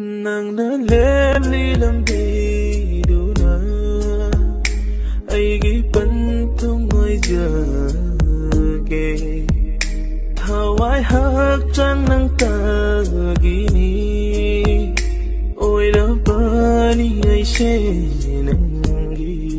nàng đã lên ly làm đi đủ na ai ghi bắn thông ngồi giờ kề? Thao thawai hắc trang nang ta gini ôi đã bani ai xe nang gi